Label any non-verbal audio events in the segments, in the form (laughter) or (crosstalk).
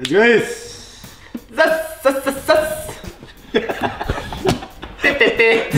お願いしますザッサッサッサッてってって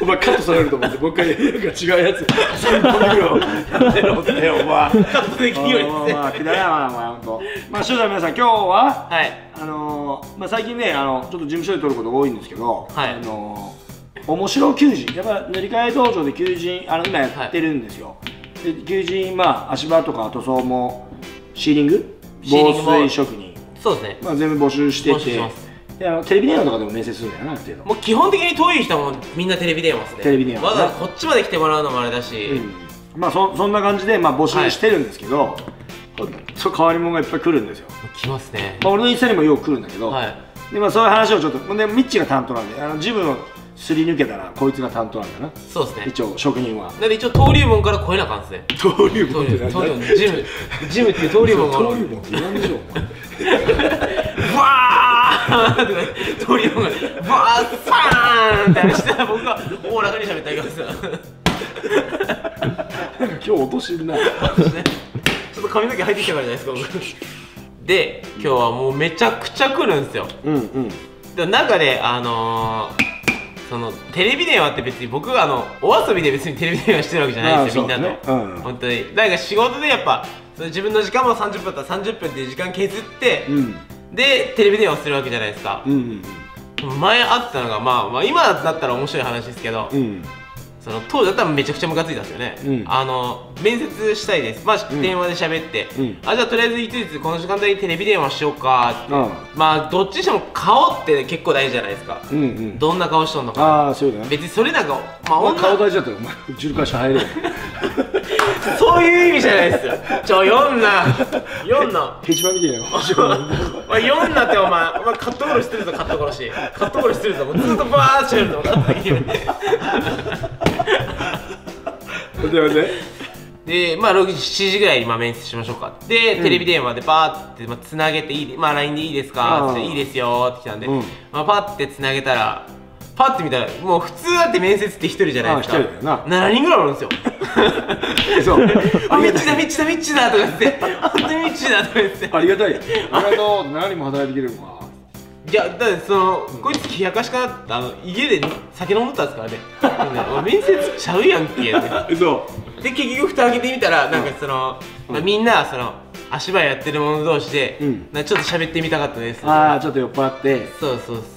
お前カットされると思ってもう一回なんか違うやつ。3本目を。やってろってお前カットできるようにですねまあくだらないわお前ほんとまあ視聴者の皆さん今日ははいあのーまあ、最近ねあのちょっと事務所で撮ることが多いんですけど、はい。あのー面白求人やっぱ塗り替え道場で求人あの今やってるんですよ、で求人まあ足場とか塗装もシーリング？防水職人、そうですね。まあ、全部募集してて。であのテレビ電話とかでも面接するんだよなある程度もう基本的に遠い人もみんなテレビ電話ですね。テレビ電話わざわざこっちまで来てもらうのもあれだし、うん。まあそそんな感じで、まあ、募集してるんですけど、そう変わり者がいっぱい来るんですよ、来ますね。まあ、俺のインスタにもよく来るんだけど、はい。でまあ、そういう話をちょっとでミッチが担当なんであのジムをすり抜けたらこいつが担当なんだな。そうですね。一応職人は。なんで一応登竜門から越えなあかんですね。登竜門登竜門。(laughs) ジムジムっていう登竜門が登竜門って言わんでしょお前ブワーって登竜門がバーッサーンってあれしたら僕はおおらかに喋ってあげますよ。今日落としんなちょっと髪の毛入ってきたからじゃないですか僕。で今日はもうめちゃくちゃ来るんですよ。うんうん。で中であのーそのテレビ電話って別に僕があのお遊びで別にテレビ電話してるわけじゃないんですよ、みんなまあと、そうね。うん。本当に。なんか仕事でやっぱその自分の時間も30分だったら30分っていう時間削って、うん。でテレビ電話するわけじゃないですか。う、ん前あったのが、まあ、まあ今だったら面白い話ですけど、うんうんその当時だったらめちゃくちゃムカついたんですよね、うん。あの面接したいです。まあ、うん。電話で喋って、うん。あじゃあとりあえずいついつこの時間帯にテレビ電話しようかって、う。ん。まあどっちにしても顔って結構大事じゃないですか、うんうん。どんな顔しとんのか。ああそうだね。別にそれなんかまあ女。顔大事だったらお前うちの会社入れよ。(laughs) そういう意味じゃないですよ。ちょ読んな読んなヘチマみたいな読んなってお前お前カットボールしてるぞカット殺しカットボールしてるぞもうずっとバーッて喋るぞカットで待っでまあ6時7時ぐらいにまあ面接しましょうか。で、テレビ電話でバーってまあつなげていいでまあ LINE でいいですか？っていいですよって来たんで、うん。まあ、パッてつなげたらパッて見たらもう普通だって面接って1人じゃないですか。あ一人だよ7人ぐらいおるんですよ。(laughs) そう。(laughs) あミッチだミッチだミッチだとか言って。本当にミッチだとか言って。ありがたい。よありがとう何も働いてくれるのか。いやだってその、こいつ冷やかしかなってあの家で酒飲んでたんですからね。(laughs) 面接ちゃうやんけ。ってそで結局蓋開けてみたらなんかその、まあ、みんなその足場やってる者同士で、うん。ちょっと喋ってみたかったです。ああちょっと酔っ払って。そうそうああ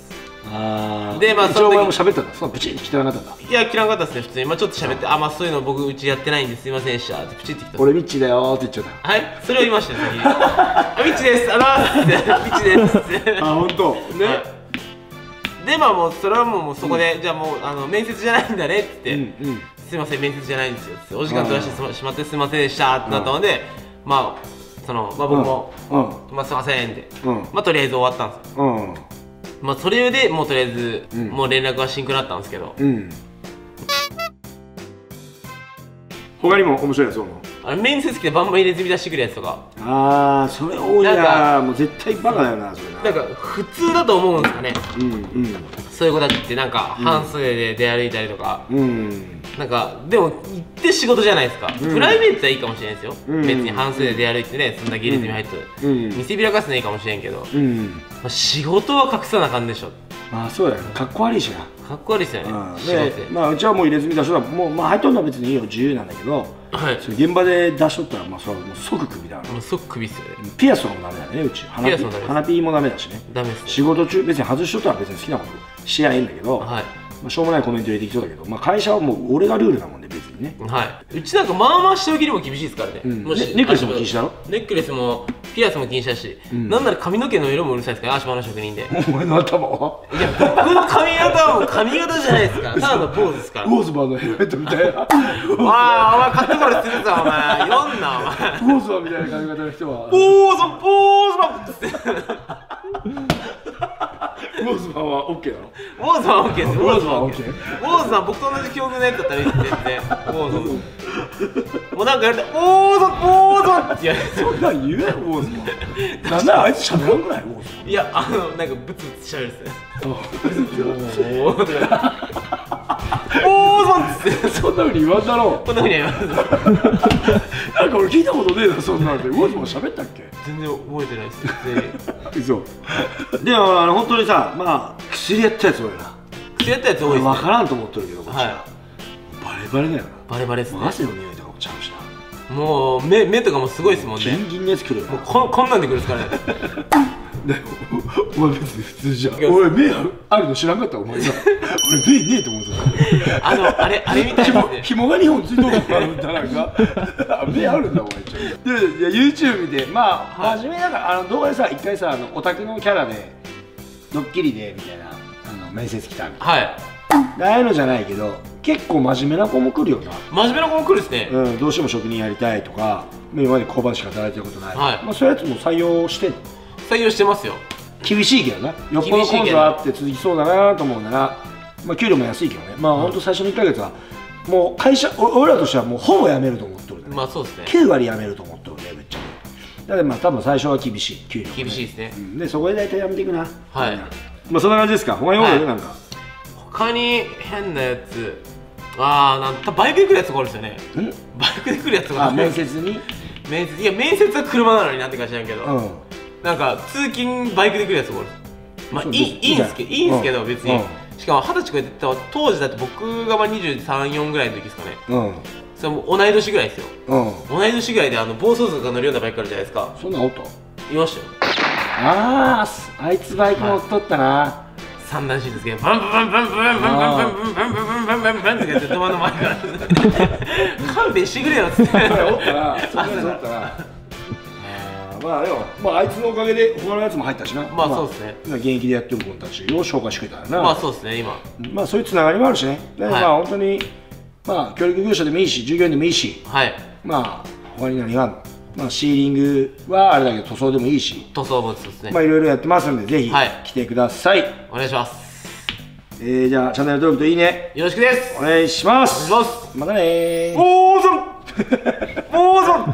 でまあその時も喋ったんだ。そうブチッて汚かったんだいや嫌なかったですね普通に、まあ、ちょっと喋ってあまあそういうの僕うちやってないんです。いませんでした。ってプチってきた俺ミッチーだよーって言っちゃっはい。それを言いましたよ先ミッチです。あらーって。ミッチです。あ本当。ね、はい。でまあもうそれはもうもうそこで、じゃあもうあの面接じゃないんだねって。うんうん。すいません面接じゃないんですよ。つってお時間取らせてしましまってすいませんでしたってなったので、まあそのまあ僕も、うん。まあすいませんって、うん。まあとりあえず終わったんですよ。うんまあそれでもうとりあえず、うん。もう連絡はしんくなったんですけど、うん。他にも面白いやつおるの？あれ面接来てバンバン入れ墨出してくるやつとか。ああそれ多いな。んなかもう絶対バカだよなそれな。なんか普通だと思うんですかね。うんうん。そういう子たちってなんか半袖で出歩いたりとか、うんなんかでも行って仕事じゃないですか、うん。プライベートはいいかもしれないですよ、うん。別に半袖で出歩いてねそんだけ入れ墨入って、うん。見せびらかすのはいいかもしれんけど、まうん。あ、仕事は隠さなあかんでしょ。まあそうだよね。かっこ悪いしな。かっこ悪いですよね、うん。仕事で。まあうちはもう入れ墨出しとったらもうまあ入っとんのは別にいいよ。自由なんだけどはい。現場で出しとったらまあそれはもう即首だから即首っすよね。ピアスもダメだねうち。鼻ピピアスもダメです。鼻ピーもダメだしね。ダメですね。仕事中別に外しとったら別に好きなこと。しやいいんだけど、はいまあ、しょうもないコメント入れてきそうだけど、まあ、会社はもう俺がルールだもんね別にね。はい。うちなんかまあまあ下着りも厳しいですからね、うん。もしねネックレスも禁止だろ？ネックレスもピアスも禁止だし、ん。なんなら髪の毛の色もうるさいですから足場の職人で。いお前の頭は？いや僕の髪型はもう髪型じゃないですから。ただのポーズですから。ウォーズマンのヘルメットみたいな。(laughs) ウォああお前カットボールするぞお前。読んなお前。ーズマンみたいな髪型の人は。ポーズポーズマンって。ウォーズマンは OK なの？ウォーズマン OK です。ウォーズマン OK ウォーズマン僕と同じ境遇のやつだったらいいって全然ウォーズ。マ (laughs) ンもうなんかやるとウォーズマンウォーって言われてそんなん言えよウォーズマン。なんならあいつ喋らんくない？ウォーズいやあのなんかブツブツしゃべるっすね。マンおーとかおーて (laughs) そんなふうに言わんだろこんなふうにやりますう。なんか俺聞いたことねえなそんなんで。魚津も喋ったっけ？全然覚えてないです。(laughs) 全然嘘。でもあの本当にさまあ薬やったやつ多いな。薬やったやつ多いですね。分からんと思ってるけどこっちは、はい。バレバレだよな。バレバレですね。汗の匂いとかもちゃうしな。もう目目とかもすごいですもんね。ギンギンのやつ来るよな。もうここんなんでくるですからね。で (laughs) お前別に普通じゃん。俺目あるの知らんかったお前さ (laughs) 俺目ねえと思ってた。あのあれあれみたいです紐ね紐が2本ついとるのかなみたいなかあ (laughs) 目あるんだお前ちょっと。YouTube 見てまあ、はい。真面目だからあの動画でさ一回さあのオタクのキャラでドッキリでみたいなあの面接来たみたいはい。なああいうのじゃないけど結構真面目な子も来るよな。真面目な子も来るですね。うん、どうしても職人やりたいとか今まで交番しか働いてることない、はい。まあ、そういうやつも採用してんの採用してますよ。厳しいけどな。よっぽど根性あって続きそうだなと思うなら、まあ、給料も安いけどね。まあ本当最初の1ヶ月はもう会社お俺らとしてはもうほぼ辞めると思ってるね。まあそうですね。9割辞めると思ってるねぶっちゃ。けだからまあ多分最初は厳しい給料、ね、厳しいですね。うん。でそこで大体辞めていくな。はい。うんまあそんな感じですか？他に多いよ、はい。なんか。他に変なやつ。ああなんかバイクで来るやつがおるんですよね。ん。バイクで来るやつがあ面接に？面接。いや面接は車なのになんてか知らんけど、うんなんか通勤バイクで来るやつがおる。まあいいいいん。すけどいいんすけどうん別に、うん。しかも二十歳超えてた当時だって僕がまあ234ぐらいの時ですかね。うん。それも同い年ぐらいですよ。うん。同い年ぐらいであの暴走族が乗るようなバイクあるじゃないですか。そんなんおった？いましたよ。あああいつバイク乗っとったな、三段シートですけどバンバンバンバンバンバンバンバンバンバンバンバンバンバンってやってドアの前から勘弁してくれよっつっておったなそんなやつおったなまあでも、まあ、あいつのおかげで他のやつも入ったしな。まあそうですね。今現役でやってる子たちを紹介してくれたらな。まあそうですね今。まあそういうつながりもあるしね。で、はい。まあ本当にまあ教育業者でもいいし従業員でもいいし。はい。まあ他に何があるの？まあシーリングはあれだけど塗装でもいいし。塗装物ですね。まあいろいろやってますんでぜひはい。来てください、お願いします。えー、じゃあチャンネル登録といいね。よろしくです。お願いします。お願いします。またねー。おーぞんおーぞん